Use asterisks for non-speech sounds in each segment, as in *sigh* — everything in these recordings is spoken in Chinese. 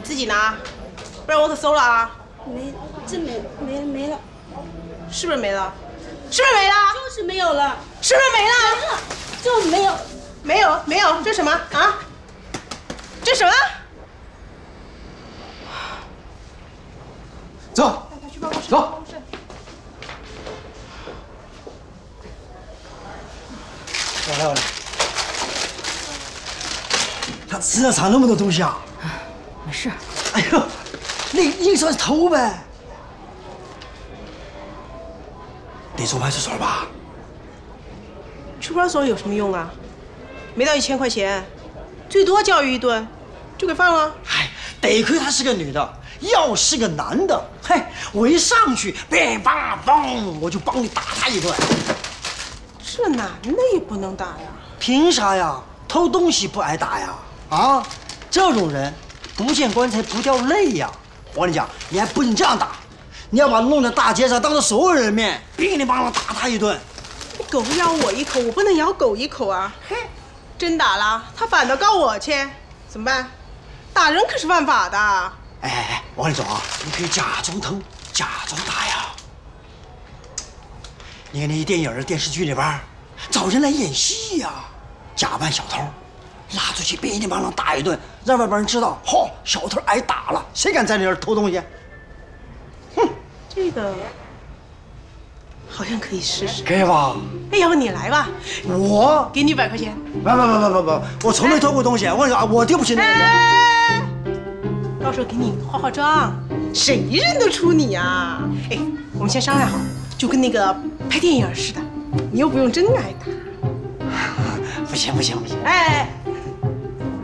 你自己拿，不然我可搜了啊！没，这没没没了，是不是没了？是不是没了？就是没有了，是不是没了？就没有。没有没有，这什么啊？这什么？走，带他去办公室。走办公室来我来，他身上藏那么多东西啊！没事。哎呦，那应算是偷呗。得送派出所吧？去派出所有什么用啊？没到一千块钱，最多教育一顿，就给放了。哎，得亏她是个女的，要是个男的，嘿，我一上去，乒乓乓，我就帮你打他一顿。这男的也不能打呀。凭啥呀？偷东西不挨打呀？啊，这种人不见棺材不掉泪呀！我跟你讲，你还不能这样打，你要把他弄在大街上，当着所有人面，乒里乓啷打他一顿。狗咬我一口，我不能咬狗一口啊！嘿，真打了，他反倒告我去，怎么办？打人可是犯法的。哎哎哎，我跟你说啊，你可以假装偷，假装打呀。你看那些电影、电视剧里边，找人来演戏呀，假扮小偷，拉出去乒里乓啷打一顿，让外边人知道，嚯，小偷挨打了，谁敢在你这儿偷东西？哼这个好像可以试试。可以吧？哎，要不你来吧，我给你一百块钱。不不不不不不，我从没偷过东西。我跟你说啊，我丢不起那个人。哎，到时候给你化化妆，谁认得出你呀？哎，我们先商量好，就跟那个拍电影似的，你又不用真挨打。*laughs* 不行不行不行，哎，一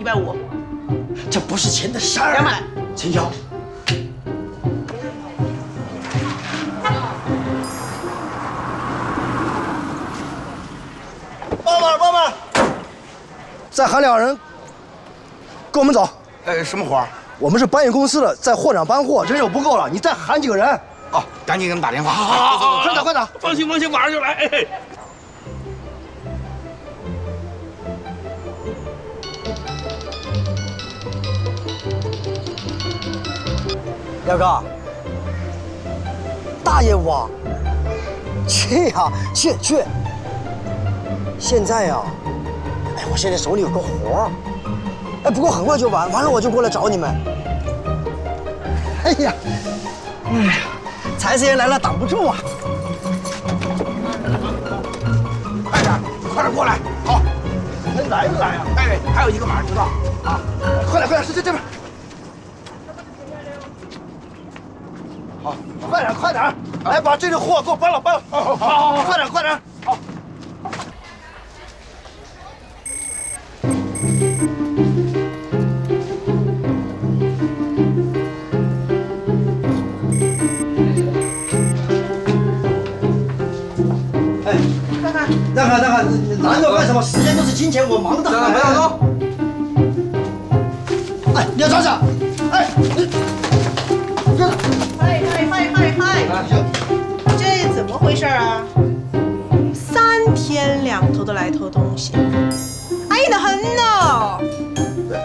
百五，这不是钱的事儿。两百，成交。帮忙帮忙！再喊两人，跟我们走。哎，什么活儿？我们是搬运公司的，在货场搬货，人手不够了，你再喊几个人。哦，赶紧给他们打电话。好，好好，快打，快打！放心放心，马上就来。哎廖哥，大业务啊，去呀，去去。现在呀，哎，我现在手里有个活儿，哎，不过很快就完，完了我就过来找你们。哎呀，哎呀，财神爷来了，挡不住啊！快点，快点过来。好，还来不来呀？哎，还有一个马上知道啊。快点，快点，这这这边。好，快点，快点，来把这个货给我搬了，搬了。好好好，快点，快点。好。哎，看看，让开，让开，拦着干什么？时间都是金钱，我忙得很。不要动。哎，你要站下。两头的来偷东西，安逸的很呢。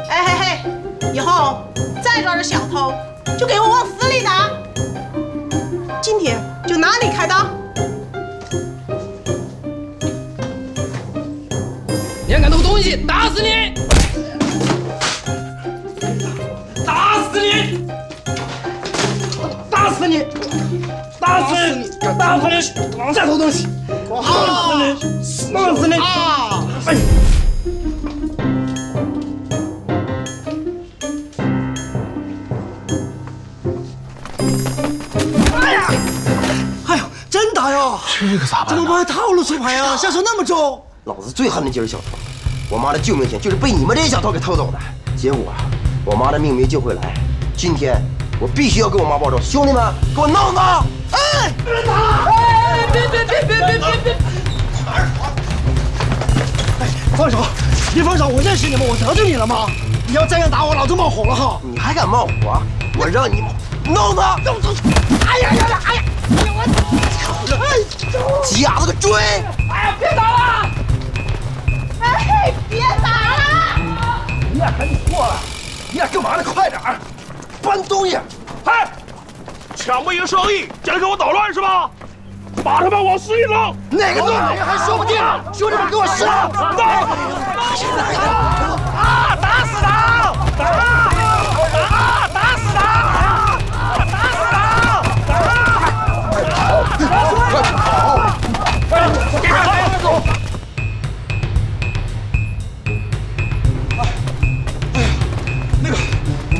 哎嘿嘿，以后再抓着小偷，就给我往死里打。今天就拿你开刀。你还敢偷东西，打死你！打死你！打死你！打死你！打死你！往下偷东西！打死你！打死你！啊！哎。哎呀！哎呦，真打呀！这可咋办？怎么不按套路出牌啊？下手那么重！老子最恨的就是小偷，我妈的救命钱就是被你们这些小偷给偷走的。结果啊，我妈的命没救回来。今天我必须要跟我妈报仇，兄弟们，给我闹闹！哎，别打了！手！别放手！我认识你吗，我得罪你了吗？你要再敢打我，老子冒火了哈！你还敢冒火啊？我让你闹闹！走走！哎呀呀呀！哎呀！我哎，鸡丫子个追！哎呀，别打了！哎，别打了！你俩赶紧过来！你俩干嘛呢？快点儿！搬东西。嘿，抢不赢生意，进来给我捣乱是吧？把他们往死里弄！哪个弄哪个还说不定。兄弟们，给我上！啊！打死他！打！打！打死他！打死他！打快跑！给他！走！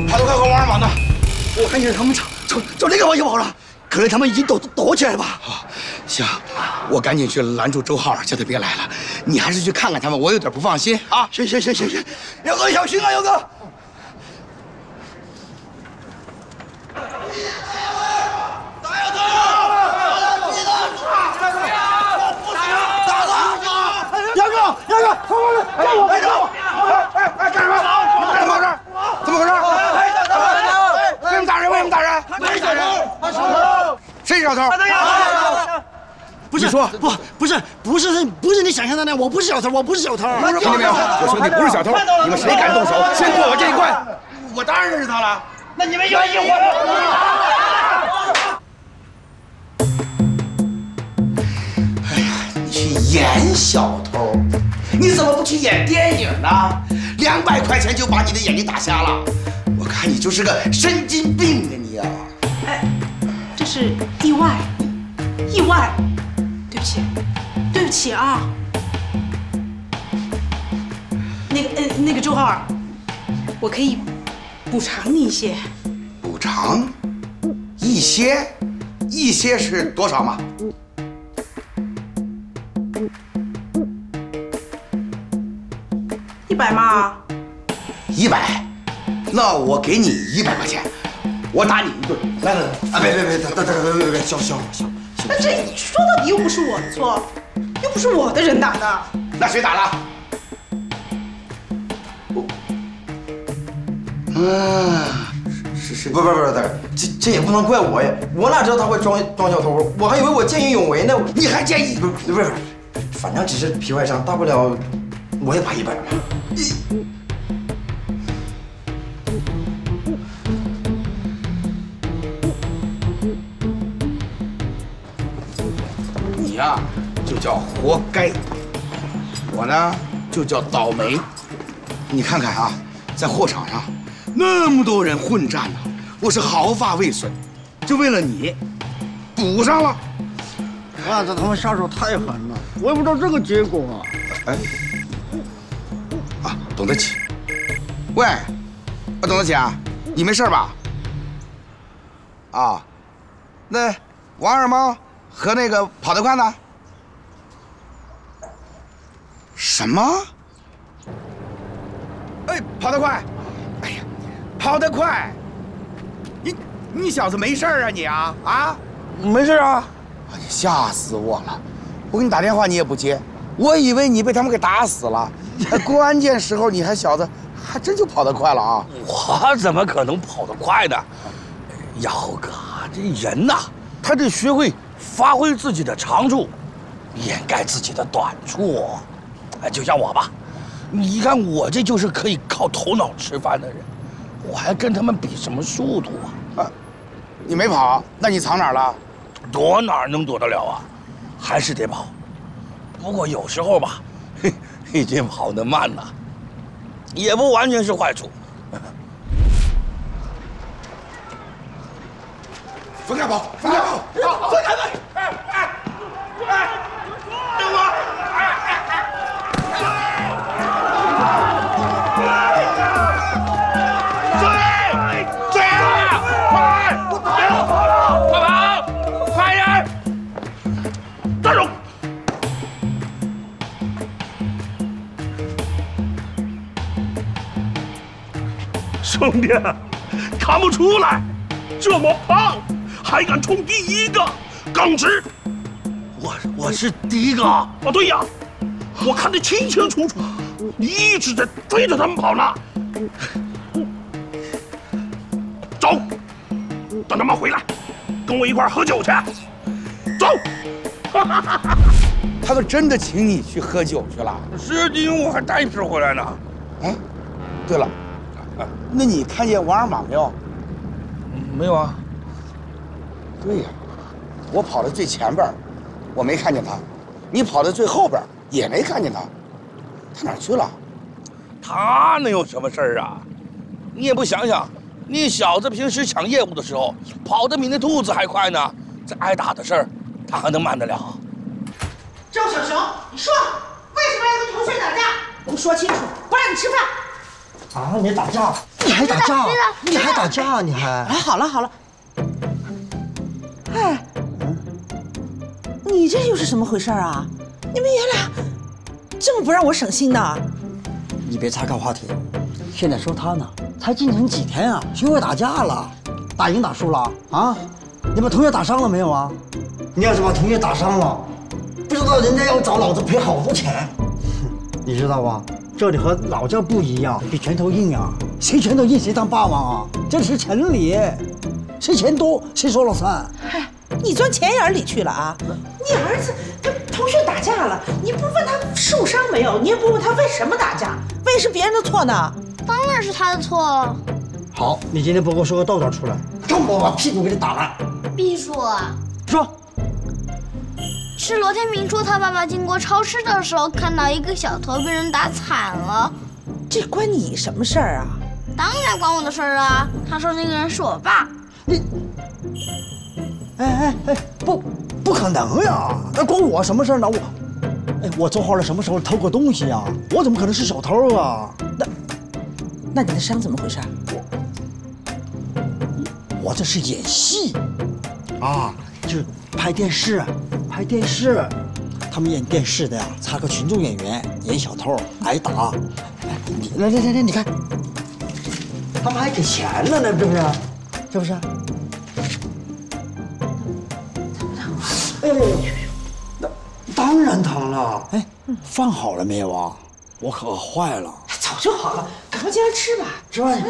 跑得快和王二毛呢？我看见他！们朝朝朝那个方向跑了，可能他！们已经躲躲起来了吧？行，我赶紧去拦住周浩，叫他别来了。你还是去看看他们，我有点不放心啊。行行行行行，姚哥小心啊，姚哥！杨哥，杨哥，快过来，让我，让我！哎哎，干什么？怎么回事？怎么回事？为什么打人？为什么打人？没小偷，谁是小偷？你说不，不是，不是，不是你想象的那样，我不是小偷，我不是小偷。听见没有？我兄弟不是小偷，你们谁敢动手，先过我这一关。我当然认识他了。那你们愿意我？哎呀，你去演小偷，你怎么不去演电影呢？两百块钱就把你的眼睛打瞎了，我看你就是个神经病啊你啊！哎，这是意外，起啊。那个，呃，那个周浩，我可以补偿你一些。补偿一些，一些是多少嘛？一百嘛，一百，那我给你一百块钱，我打你一顿。来来来，啊，别别别，等等等，别别别，消消消！那这说到底又不是我的错，又不是我的人打的。那谁打的？啊，是是，不不不，大哥，这这也不能怪我呀，我哪知道他会装装小偷？我还以为我见义勇为呢。你还见义？不是不是，反正只是皮外伤，大不了我也赔一百嘛。你呀、就叫活该，我呢就叫倒霉。你看看啊，在货场上那么多人混战呢，我是毫发未损，就为了你补上了。哇，这他们下手太狠了，我也不知道这个结果。哎，啊，董德启，喂，啊，董德启啊，你没事吧？啊，那王二猫和那个跑得快呢？什么？哎，跑得快！哎呀，跑得快！你你小子没事啊你啊啊！没事啊，哎呀，吓死我了！我给你打电话你也不接，我以为你被他们给打死了。哎 *laughs* 关键时候你还小子还真就跑得快了啊！我怎么可能跑得快呢？姚哥，这人呐，他得学会发挥自己的长处，掩盖自己的短处。哎，就像我吧，你看我这就是可以靠头脑吃饭的人，我还跟他们比什么速度啊？你没跑，那你藏哪儿了？躲哪儿能躲得了啊？还是得跑。不过有时候吧，嘿，嘿这跑得慢呐，也不完全是坏处。分开跑，分开跑，分开兄弟，看不出来，这么胖还敢冲第一个，耿直！我我是第一个。哦，对呀，我看得清清楚楚，你一直在追着他们跑呢。走，等他们回来，跟我一块儿喝酒去。走。*laughs* 他们真的请你去喝酒去了？是的，我还带一瓶回来呢。哎，对了，那你看见王二马没有？没有啊。对呀，我跑到最前边，我没看见他；你跑到最后边，也没看见他。他哪去了？他能有什么事儿啊？你也不想想，你小子平时抢业务的时候，跑得比那兔子还快呢。这挨打的事儿，他还能慢得了？赵小熊，你说为什么要跟同学打架？不说清楚，不让你吃饭。啊，你打架？你还打架？你还打架？你还？哎，好了好了。哎，你这又是怎么回事啊？你们爷俩这么不让我省心呢？你别岔开话题。现在说他呢，才进城几天啊，学会打架了，打赢打输了啊？你把同学打伤了没有啊？你要是把同学打伤了，不知道人家要找老子赔好多钱。*laughs* 你知道吧？这里和老家不一样，比拳头硬啊！谁拳头硬谁当霸王啊！这里是城里，谁钱多谁说了算。嗨，你钻钱眼里去了啊！你儿子跟同学打架了，你不问他受伤没有，你也不问他为什么打架，为是别人的错呢？当然是他的错了。好，你今天不给我说个道道出来，看我把屁股给你打烂。秘书，说，是罗天明说他爸爸经过超市的时候看到一个小偷被人打惨了。这关你什么事儿啊？当然关我的事儿啊！他说那个人是我爸。你，哎哎哎，不，不可能呀！那关我什么事儿呢？我，哎，我周浩了什么时候偷过东西呀？我怎么可能是小偷啊？那，那你的伤怎么回事？我，我这是演戏，啊，就是拍电视，拍电视。他们演电视的呀，插个群众演员，演小偷挨打。来来来来，你看，他们还给钱了呢，是不是？是不是？哎呦呦呦！那当然疼了。哎，饭好了没有啊？我可饿坏了。早就好了，赶快进来吃吧。吃饭。去。